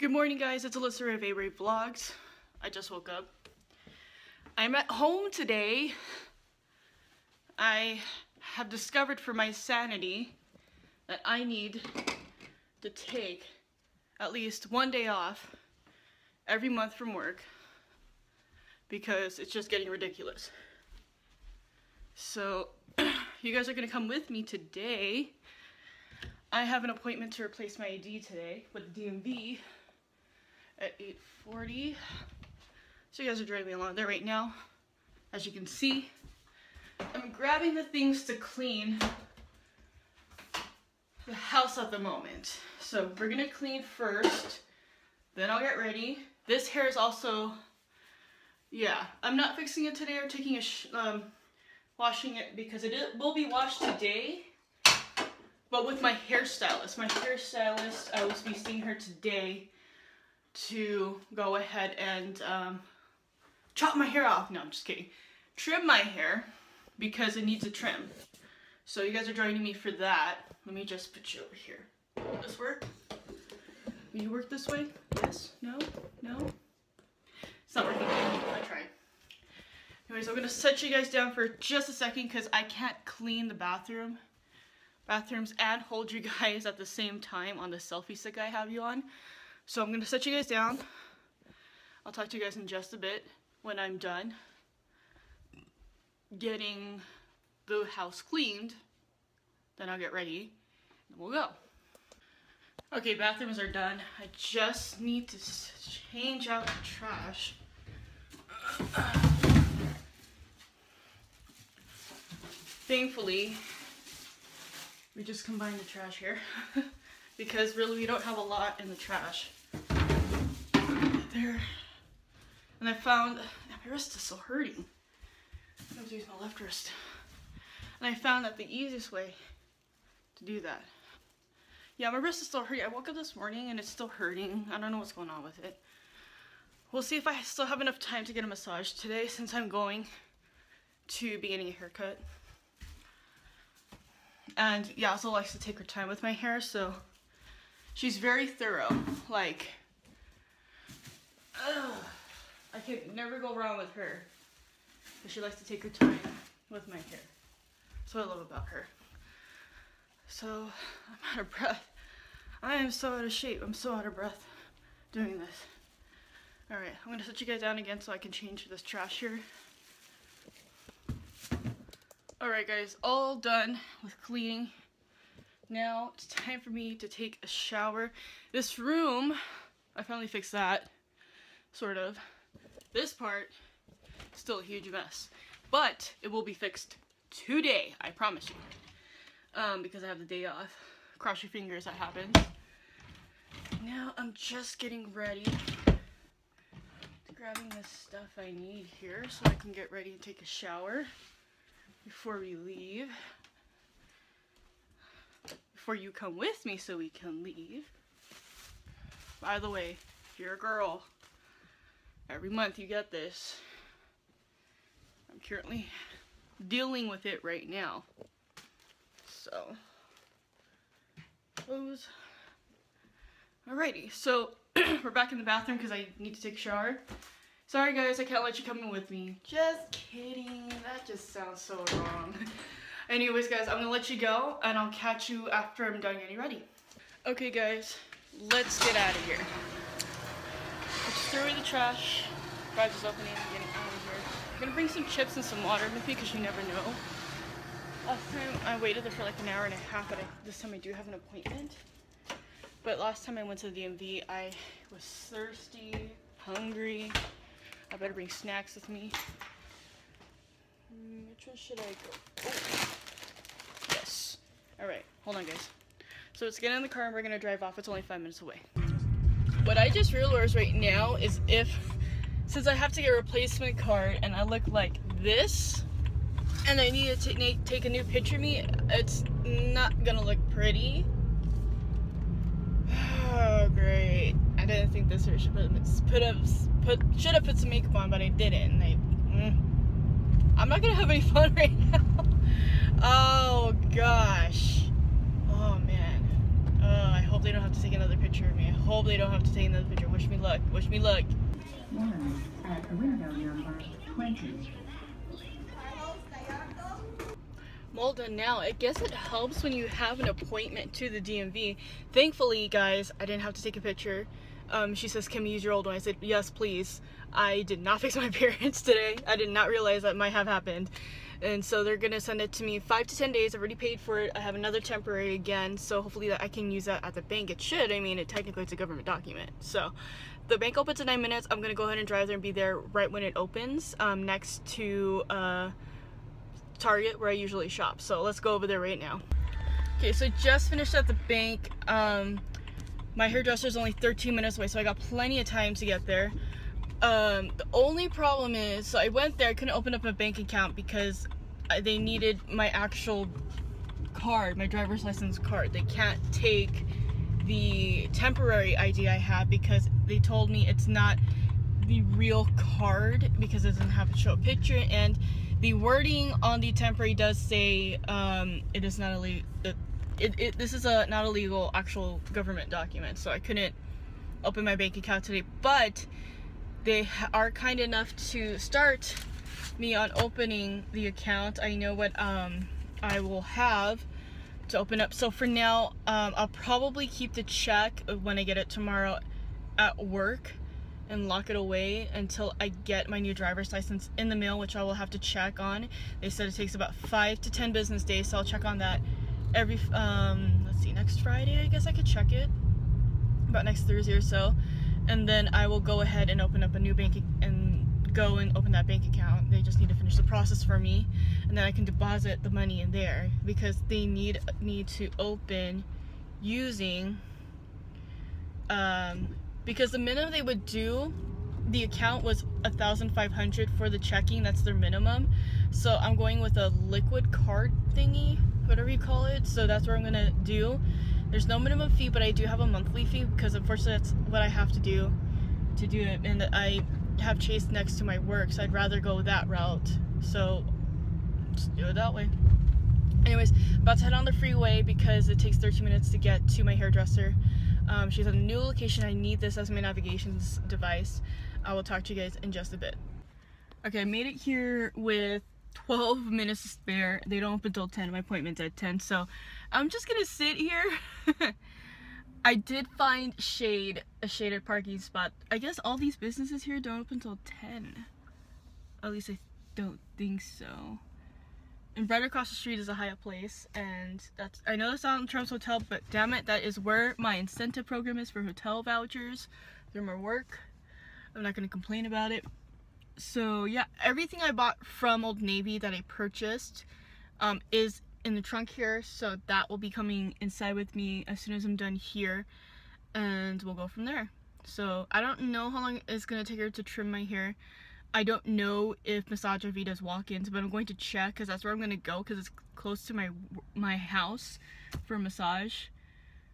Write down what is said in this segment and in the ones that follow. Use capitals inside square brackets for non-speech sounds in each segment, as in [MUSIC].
Good morning guys, it's Alyssa of A.Rae Vlogs. I just woke up. I'm at home today. I have discovered for my sanity that I need to take at least one day off every month from work because it's just getting ridiculous. So [CLEARS THROAT] you guys are gonna come with me today. I have an appointment to replace my ID today with the DMV at 8.40. So you guys are driving me along there right now. As you can see, I'm grabbing the things to clean the house at the moment. So we're gonna clean first, then I'll get ready. This hair is also, yeah, I'm not fixing it today or taking a, um, washing it because it will be washed today, but with my hairstylist. My hairstylist, I will be seeing her today to go ahead and um, chop my hair off. No, I'm just kidding. Trim my hair because it needs a trim. So you guys are joining me for that. Let me just put you over here. Will this work? Will you work this way? Yes? No? No? It's not working. I tried. Anyways, I'm going to set you guys down for just a second because I can't clean the bathroom. Bathrooms and hold you [LAUGHS] guys at the same time on the selfie stick I have you on. So I'm going to set you guys down. I'll talk to you guys in just a bit when I'm done getting the house cleaned. Then I'll get ready and we'll go. Okay, bathrooms are done. I just need to change out the trash. Thankfully, we just combined the trash here [LAUGHS] because really we don't have a lot in the trash And I found, my wrist is still hurting. I to use my left wrist. And I found that the easiest way to do that. Yeah, my wrist is still hurting. I woke up this morning and it's still hurting. I don't know what's going on with it. We'll see if I still have enough time to get a massage today since I'm going to be getting a haircut. And yeah, likes to take her time with my hair, so she's very thorough. Like, I can never go wrong with her. But she likes to take her time with my hair. That's what I love about her. So, I'm out of breath. I am so out of shape. I'm so out of breath doing this. Alright, I'm gonna set you guys down again so I can change this trash here. Alright guys, all done with cleaning. Now it's time for me to take a shower. This room, I finally fixed that sort of. This part, still a huge mess. But it will be fixed today, I promise you. Um, because I have the day off. Cross your fingers that happens. Now I'm just getting ready. Grabbing the stuff I need here so I can get ready and take a shower before we leave. Before you come with me so we can leave. By the way, if you're a girl, Every month you get this. I'm currently dealing with it right now. So, close. Alrighty, so [CLEARS THROAT] we're back in the bathroom because I need to take a shower. Sorry guys, I can't let you come in with me. Just kidding, that just sounds so wrong. [LAUGHS] Anyways guys, I'm gonna let you go and I'll catch you after I'm done getting ready. Okay guys, let's get out of here. Throw away the trash. Garage is opening and getting out of here. I'm gonna bring some chips and some water with me because you never know. Last time I waited there for like an hour and a half, but I, this time I do have an appointment. But last time I went to the DMV, I was thirsty, hungry. I better bring snacks with me. Hmm, which one should I go? Oh. Yes. Alright, hold on guys. So let's get in the car and we're gonna drive off. It's only five minutes away. What I just realized right now is if, since I have to get a replacement card and I look like this, and I need to take a new picture of me, it's not gonna look pretty. Oh, [SIGHS] great. I didn't think this should put, put up, put, should have put some makeup on, but I didn't. I, mm. I'm not gonna have any fun [LAUGHS] right now. Oh, gosh. Oh, man. Oh, I hope hope they don't have to take another picture I don't have to take another picture. Wish me luck. Wish me luck. One at window number 20. Malden now. I guess it helps when you have an appointment to the DMV. Thankfully, guys, I didn't have to take a picture. Um, she says, can we use your old one? I said, yes, please. I did not [LAUGHS] fix my appearance today. I did not realize that might have happened. And so they're to send it to me five to 10 days. I've already paid for it. I have another temporary again. So hopefully that I can use that at the bank. It should. I mean, it technically it's a government document. So the bank opens in nine minutes. I'm to go ahead and drive there and be there right when it opens um, next to uh, Target where I usually shop. So let's go over there right now. Okay, so just finished at the bank. Um, my hairdresser is only 13 minutes away, so I got plenty of time to get there. Um, the only problem is, so I went there, I couldn't open up a bank account because they needed my actual card, my driver's license card. They can't take the temporary ID I have because they told me it's not the real card because it doesn't have a show a picture and the wording on the temporary does say um, it is not. It, it, it, this is a not a legal actual government document, so I couldn't open my bank account today. But they are kind enough to start me on opening the account. I know what um, I will have to open up. So for now, um, I'll probably keep the check when I get it tomorrow at work and lock it away until I get my new driver's license in the mail, which I will have to check on. They said it takes about five to 10 business days, so I'll check on that every, um, let's see, next Friday, I guess I could check it. About next Thursday or so and then I will go ahead and open up a new bank and go and open that bank account. They just need to finish the process for me and then I can deposit the money in there because they need me to open using um, because the minimum they would do the account was a thousand five hundred for the checking that's their minimum so I'm going with a liquid card thingy whatever you call it so that's what I'm gonna do there's no minimum fee, but I do have a monthly fee because unfortunately that's what I have to do to do it. And I have Chase next to my work, so I'd rather go that route. So just do it that way. Anyways, about to head on the freeway because it takes 13 minutes to get to my hairdresser. Um, she's at a new location. I need this as my navigation device. I will talk to you guys in just a bit. Okay, I made it here with 12 minutes to spare. They don't open until 10. My appointment's at 10, so I'm just gonna sit here. [LAUGHS] I did find shade, a shaded parking spot. I guess all these businesses here don't open until 10. At least I don't think so. And right across the street is a Hyatt Place, and that's I know that's not in Trump's Hotel, but damn it, that is where my incentive program is for hotel vouchers through my work. I'm not gonna complain about it so yeah everything I bought from Old Navy that I purchased um, is in the trunk here. So that will be coming inside with me as soon as I'm done here and we'll go from there. So I don't know how long it's gonna take her to trim my hair. I don't know if Massage Envy does walk-ins but I'm going to check because that's where I'm gonna go because it's close to my my house for massage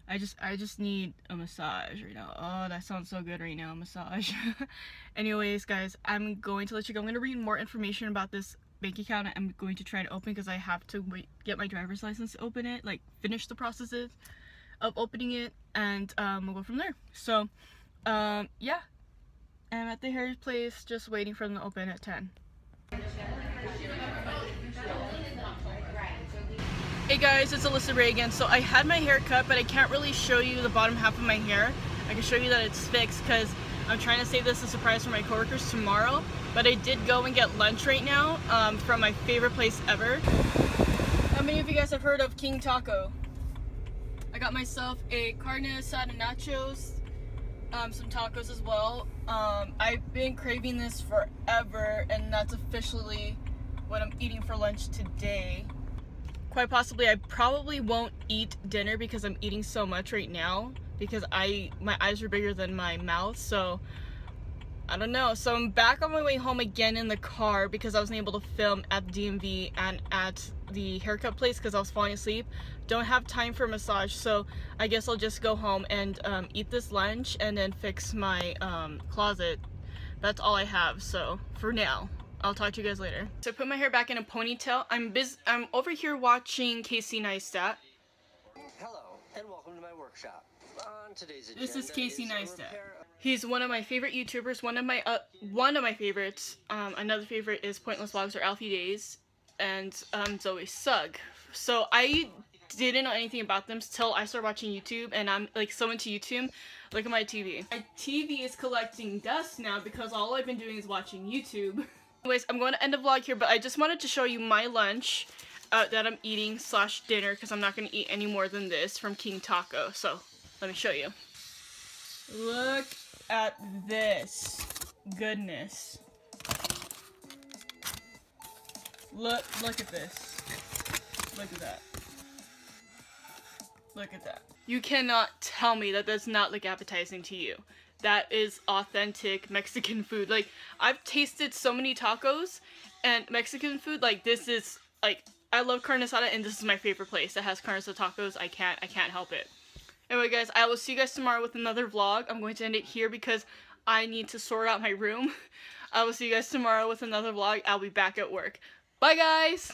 I just I just need a massage right now. Oh, that sounds so good right now, massage. [LAUGHS] Anyways, guys, I'm going to let you go. I'm going to read more information about this bank account I'm going to try to open because I have to wait, get my driver's license to open it, like finish the processes of opening it, and um, we'll go from there. So, um, yeah, I'm at the hair place just waiting for them to open at 10. Hey guys, it's Alyssa Rae again. So I had my hair cut, but I can't really show you the bottom half of my hair. I can show you that it's fixed because I'm trying to save this as a surprise for my coworkers tomorrow. But I did go and get lunch right now um, from my favorite place ever. How many of you guys have heard of King Taco? I got myself a carne asada nachos, um, some tacos as well. Um, I've been craving this forever and that's officially what I'm eating for lunch today quite possibly I probably won't eat dinner because I'm eating so much right now because I my eyes are bigger than my mouth so I don't know. So I'm back on my way home again in the car because I wasn't able to film at the DMV and at the haircut place because I was falling asleep. Don't have time for massage so I guess I'll just go home and um, eat this lunch and then fix my um, closet. That's all I have so for now I'll talk to you guys later. So I put my hair back in a ponytail. I'm biz I'm over here watching Casey Neistat. Hello, and welcome to my workshop. On today's agenda This is Casey a Neistat. He's one of my favorite YouTubers. One of my uh, one of my favorites. Um, another favorite is Pointless Vlogs or Alfie Deyes, and um, Zoe Sugg. So I didn't know anything about them till I started watching YouTube, and I'm like so into YouTube. Look at my TV. My TV is collecting dust now because all I've been doing is watching YouTube. [LAUGHS] Anyways, I'm going to end the vlog here, but I just wanted to show you my lunch uh, that I'm eating slash dinner because I'm not going to eat any more than this from King Taco. So let me show you. Look at this goodness. Look, look at this. Look at that. Look at that. You cannot tell me that does not look appetizing to you. That is authentic Mexican food. Like, I've tasted so many tacos and Mexican food, like, this is, like, I love carne asada and this is my favorite place that has carne asada tacos. I can't, I can't help it. Anyway, guys, I will see you guys tomorrow with another vlog. I'm going to end it here because I need to sort out my room. [LAUGHS] I will see you guys tomorrow with another vlog. I'll be back at work. Bye, guys!